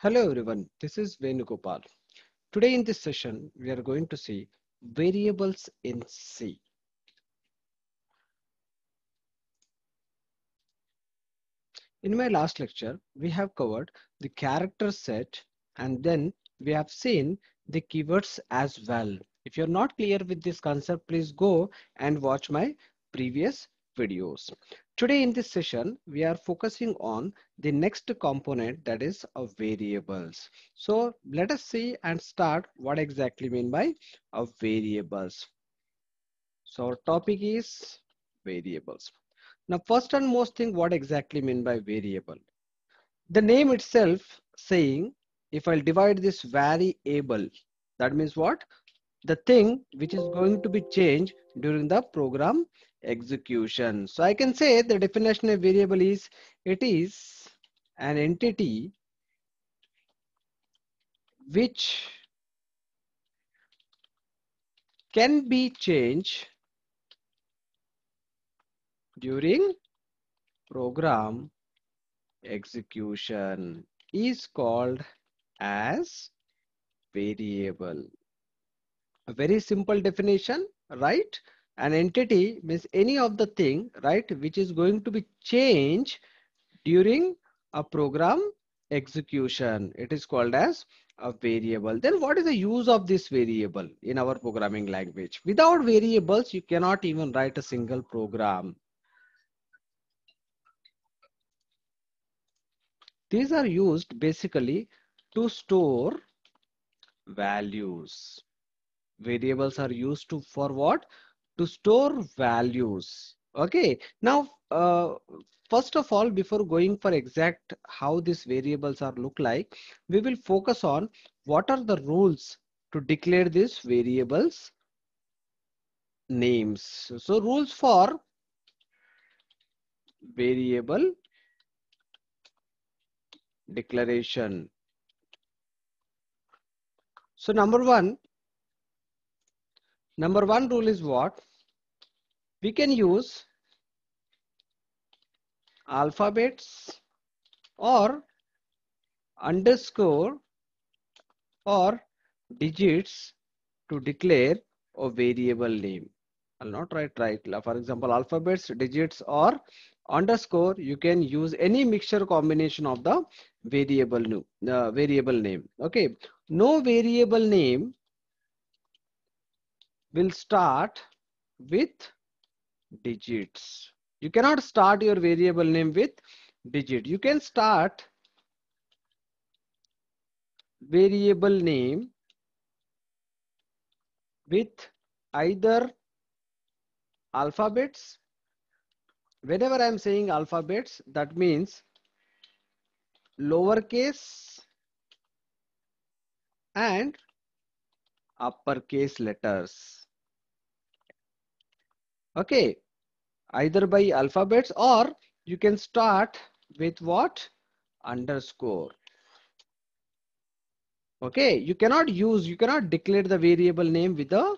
Hello everyone, this is Venugopal. Today in this session, we are going to see variables in C. In my last lecture, we have covered the character set and then we have seen the keywords as well. If you're not clear with this concept, please go and watch my previous videos. Today in this session, we are focusing on the next component that is of variables. So let us see and start what exactly mean by of variables. So our topic is variables. Now first and most thing what exactly mean by variable. The name itself saying if I'll divide this variable that means what the thing which is going to be changed during the program execution. So I can say the definition of variable is it is an entity which can be changed during program execution is called as variable. A very simple definition, right? An entity means any of the thing, right, which is going to be changed during a program execution. It is called as a variable. Then what is the use of this variable in our programming language? Without variables, you cannot even write a single program. These are used basically to store values. Variables are used to for what? To store values. Okay. Now, uh, first of all, before going for exact how these variables are look like, we will focus on what are the rules to declare these variables names. So rules for variable declaration. So number one, number one rule is what? We can use alphabets or underscore or digits to declare a variable name. I'll not write right. For example, alphabets, digits or underscore, you can use any mixture combination of the variable, uh, variable name. Okay. No variable name will start with digits. You cannot start your variable name with digit. You can start variable name with either alphabets. Whenever I'm saying alphabets, that means lowercase and uppercase letters. Okay, either by alphabets or you can start with what? Underscore. Okay, you cannot use, you cannot declare the variable name with the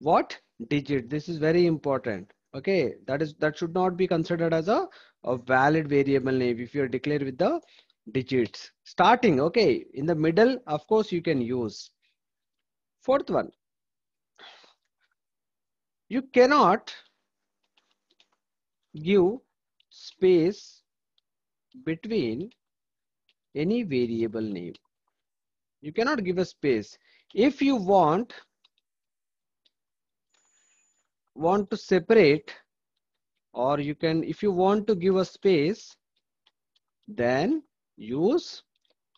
what? Digit. This is very important. Okay, that is that should not be considered as a, a valid variable name if you're declared with the digits. Starting, okay, in the middle, of course, you can use. Fourth one, you cannot give space between any variable name. You cannot give a space. If you want, want to separate or you can, if you want to give a space, then use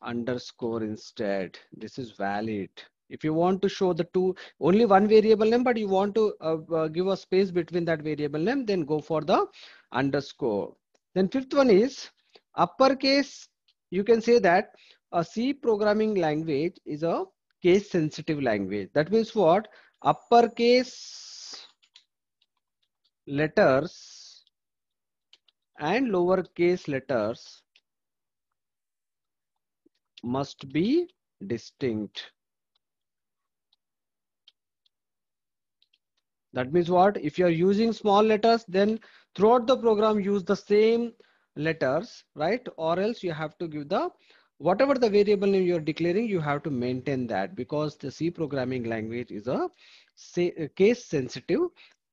underscore instead. This is valid. If you want to show the two, only one variable name, but you want to uh, uh, give a space between that variable name, then go for the underscore. Then fifth one is uppercase. You can say that a C programming language is a case sensitive language. That means what? Uppercase letters and lowercase letters must be distinct. That means what? If you're using small letters, then throughout the program use the same letters, right? Or else you have to give the whatever the variable name you're declaring, you have to maintain that because the C programming language is a case sensitive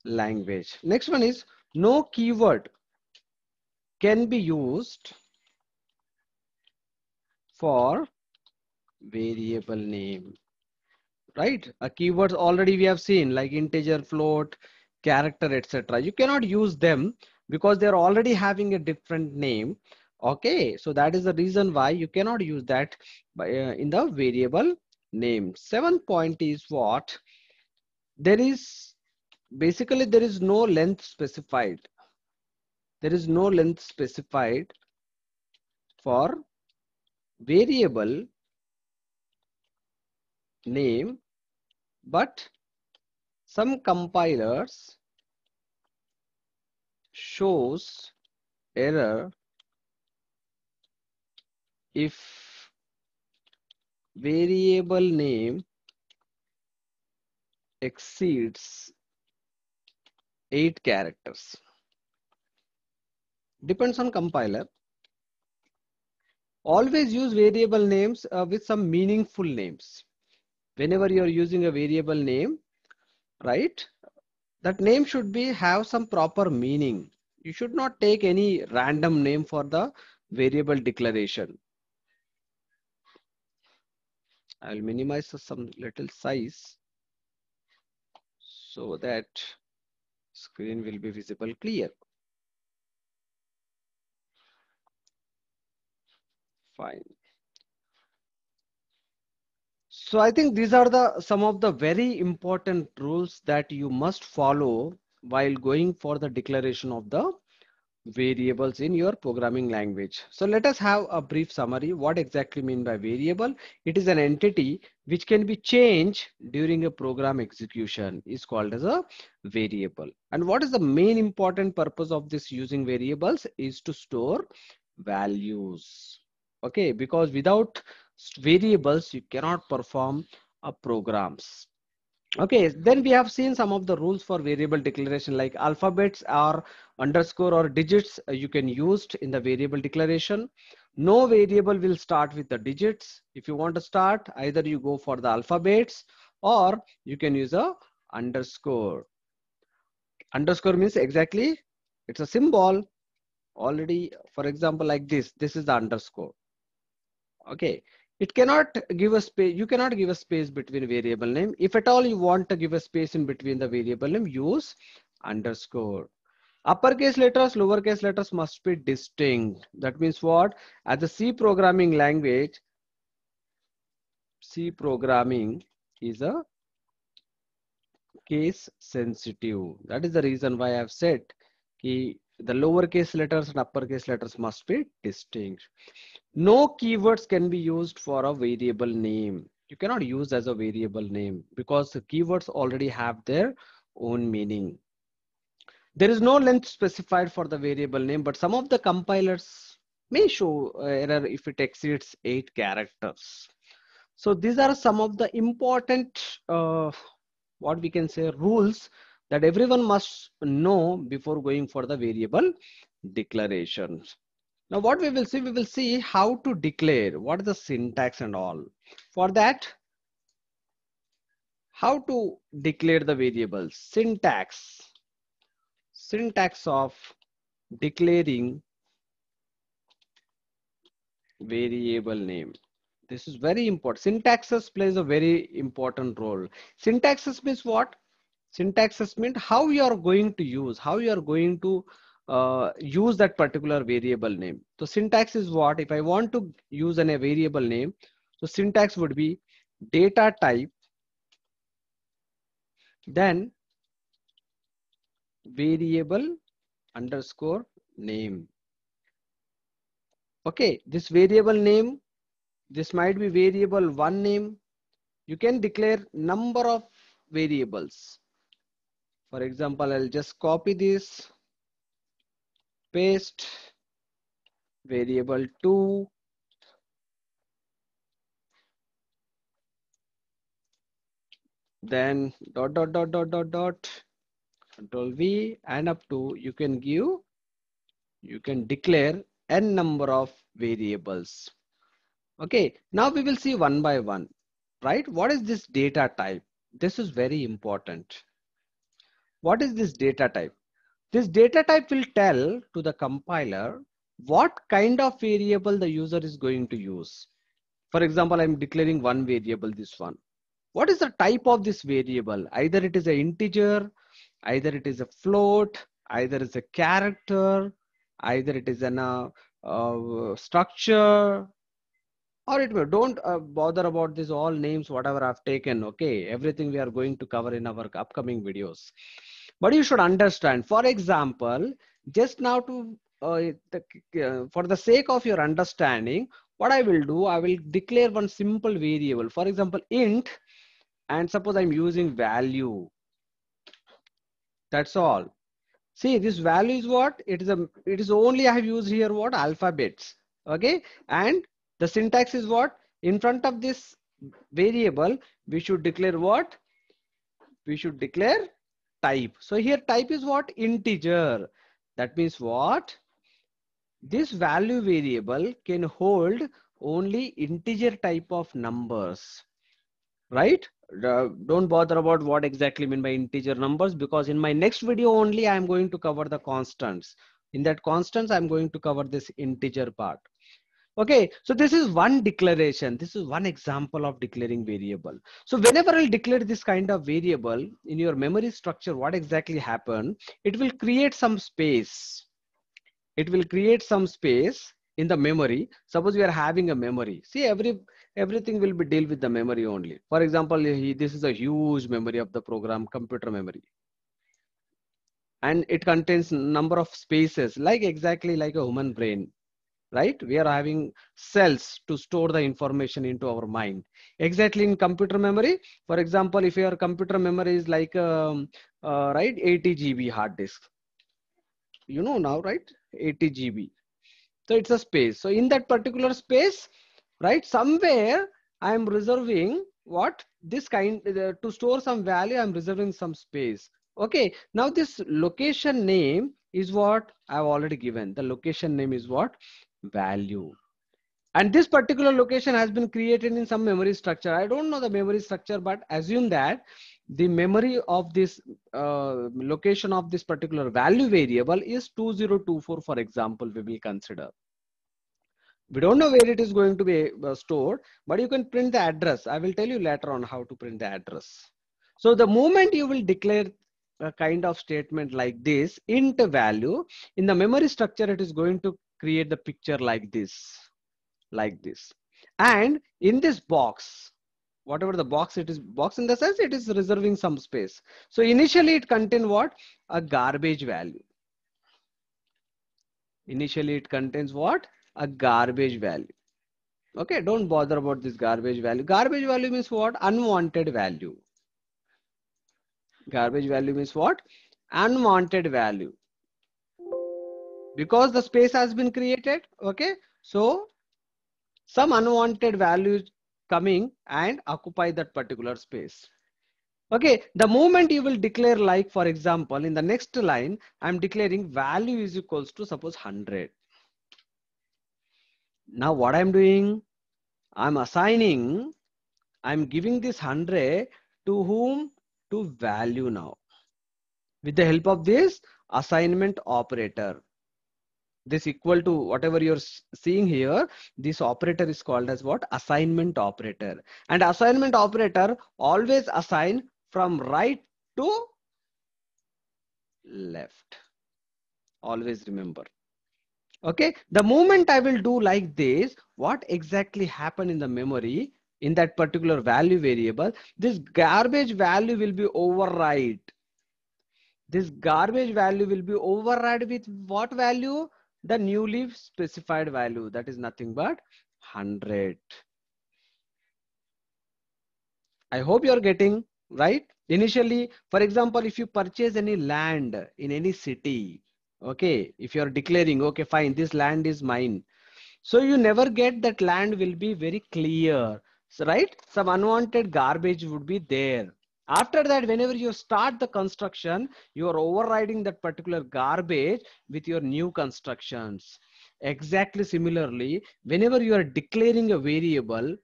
language. Next one is no keyword can be used for variable name right? A keywords already we have seen like integer float character etc you cannot use them because they're already having a different name. Okay so that is the reason why you cannot use that by, uh, in the variable name. Seven point is what? There is basically there is no length specified. There is no length specified for variable name but some compilers shows error if variable name exceeds eight characters. Depends on compiler. Always use variable names uh, with some meaningful names whenever you're using a variable name right that name should be have some proper meaning. You should not take any random name for the variable declaration. I'll minimize some little size so that screen will be visible clear. Fine so I think these are the some of the very important rules that you must follow while going for the declaration of the variables in your programming language. So let us have a brief summary. What exactly mean by variable? It is an entity which can be changed during a program execution is called as a variable. And what is the main important purpose of this using variables is to store values. Okay, because without variables you cannot perform a programs. Okay then we have seen some of the rules for variable declaration like alphabets or underscore or digits uh, you can use in the variable declaration. No variable will start with the digits. If you want to start either you go for the alphabets or you can use a underscore. Underscore means exactly it's a symbol already for example like this. This is the underscore. Okay it cannot give a space you cannot give a space between variable name. If at all you want to give a space in between the variable name use underscore. Uppercase letters lowercase letters must be distinct. That means what? As a c programming language c programming is a case sensitive. That is the reason why i have said key the lowercase letters and uppercase letters must be distinct no keywords can be used for a variable name. You cannot use as a variable name because the keywords already have their own meaning. There is no length specified for the variable name, but some of the compilers may show error if it exceeds eight characters. So these are some of the important, uh, what we can say, rules that everyone must know before going for the variable declarations. Now what we will see, we will see how to declare, what is the syntax and all. For that, how to declare the variables, syntax, syntax of declaring variable name. This is very important. Syntaxes plays a very important role. Syntaxes means what? Syntaxes means how you are going to use, how you are going to uh, use that particular variable name. So syntax is what? If I want to use an, a variable name, so syntax would be data type, then variable underscore name. Okay, this variable name, this might be variable one name. You can declare number of variables. For example, I'll just copy this paste variable 2 then dot dot dot dot dot dot control v and up to you can give you can declare n number of variables Okay, now we will see one by one, right? What is this data type? This is very important. What is this data type? This data type will tell to the compiler what kind of variable the user is going to use. For example, I'm declaring one variable, this one. What is the type of this variable? Either it is an integer, either it is a float, either it's a character, either it is an uh, uh, structure, or it may don't uh, bother about this all names whatever i've taken okay? Everything we are going to cover in our upcoming videos. But you should understand for example just now to uh, the, uh, for the sake of your understanding what i will do i will declare one simple variable. For example int and suppose i'm using value. That's all. See this value is what? It is a it is only i have used here what? Alphabets okay? And the syntax is what? In front of this variable, we should declare what? We should declare type. So here type is what? Integer. That means what? This value variable can hold only integer type of numbers, right? Uh, don't bother about what exactly mean by integer numbers because in my next video only I am going to cover the constants. In that constants, I'm going to cover this integer part. Okay, so this is one declaration. This is one example of declaring variable. So whenever I'll declare this kind of variable in your memory structure, what exactly happen? It will create some space. It will create some space in the memory. Suppose we are having a memory. See, every everything will be deal with the memory only. For example, this is a huge memory of the program, computer memory. And it contains number of spaces, like exactly like a human brain right? We are having cells to store the information into our mind. Exactly in computer memory, for example, if your computer memory is like, um, uh, right, 80 GB hard disk, you know now, right? 80 GB. So it's a space. So in that particular space, right, somewhere I'm reserving what this kind uh, to store some value, I'm reserving some space. Okay, now this location name is what I've already given. The location name is what? Value. And this particular location has been created in some memory structure. I don't know the memory structure, but assume that the memory of this uh, location of this particular value variable is 2024, for example, we will consider. We don't know where it is going to be uh, stored, but you can print the address. I will tell you later on how to print the address. So the moment you will declare a kind of statement like this int value in the memory structure, it is going to create the picture like this, like this. And in this box, whatever the box it is, box in the sense it is reserving some space. So initially it contains what? A garbage value. Initially it contains what? A garbage value. Okay, don't bother about this garbage value. Garbage value means what? Unwanted value. Garbage value means what? Unwanted value because the space has been created okay? So some unwanted values coming and occupy that particular space. Okay the moment you will declare like for example in the next line i'm declaring value is equals to suppose 100 now what i'm doing? I'm assigning i'm giving this 100 to whom? To value now. With the help of this assignment operator this equal to whatever you're seeing here this operator is called as what? Assignment operator. And assignment operator always assign from right to left. Always remember. Okay? The moment i will do like this what exactly happened in the memory in that particular value variable this garbage value will be override. This garbage value will be override with what value the newly specified value that is nothing but 100 i hope you are getting right? Initially for example if you purchase any land in any city okay if you are declaring okay fine this land is mine. So you never get that land will be very clear so, right? Some unwanted garbage would be there after that, whenever you start the construction, you are overriding that particular garbage with your new constructions. exactly similarly, whenever you are declaring a variable,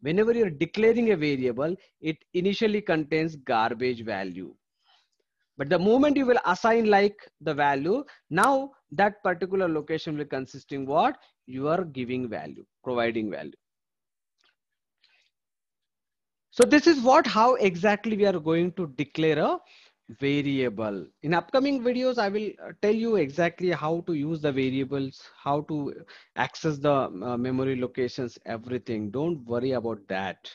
whenever you're declaring a variable, it initially contains garbage value. But the moment you will assign like the value, now that particular location will consisting what? You are giving value, providing value. So this is what, how exactly we are going to declare a variable. In upcoming videos, I will uh, tell you exactly how to use the variables, how to access the uh, memory locations, everything. Don't worry about that.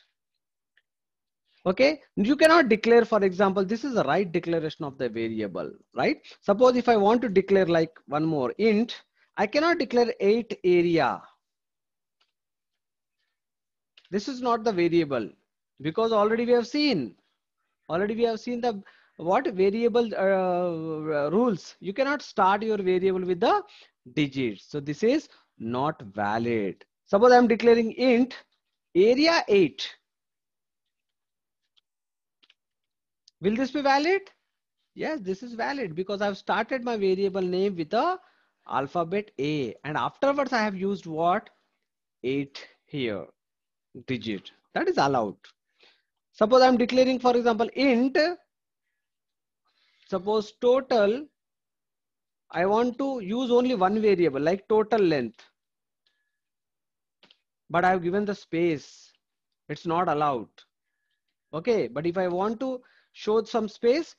Okay, you cannot declare, for example, this is the right declaration of the variable, right? Suppose if I want to declare like one more int, I cannot declare eight area. This is not the variable because already we have seen, already we have seen the what variable uh, rules. You cannot start your variable with the digits. So this is not valid. Suppose I'm declaring int area 8 Will this be valid? Yes, this is valid because I've started my variable name with a alphabet A and afterwards I have used what? 8 here, digit. That is allowed. Suppose I'm declaring, for example, int, suppose total, I want to use only one variable like total length. But I've given the space. It's not allowed. Okay, but if I want to show some space,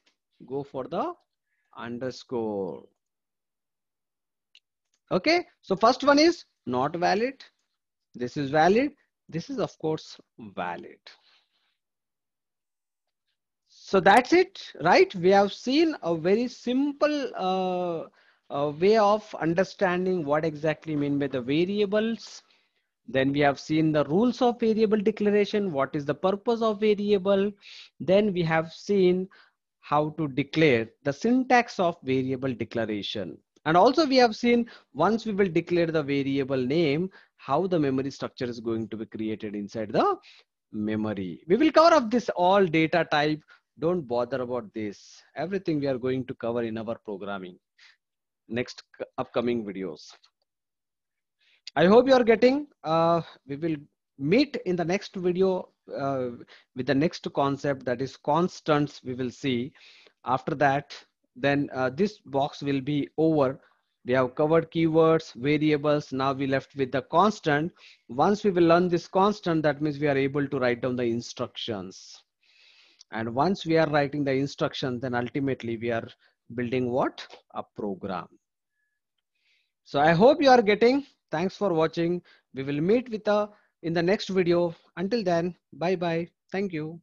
go for the underscore. Okay, so first one is not valid. This is valid. This is of course valid. So that's it, right? We have seen a very simple uh, uh, way of understanding what exactly mean by the variables then we have seen the rules of variable declaration. What is the purpose of variable? Then we have seen how to declare the syntax of variable declaration. And also we have seen once we will declare the variable name, how the memory structure is going to be created inside the memory. We will cover up this all data type. Don't bother about this. Everything we are going to cover in our programming next upcoming videos. I hope you are getting. Uh, we will meet in the next video uh, with the next concept that is constants. We will see. After that, then uh, this box will be over. We have covered keywords, variables. Now we left with the constant. Once we will learn this constant, that means we are able to write down the instructions. And once we are writing the instructions, then ultimately we are building what? A program. So I hope you are getting Thanks for watching. We will meet with a in the next video. Until then, bye bye. Thank you.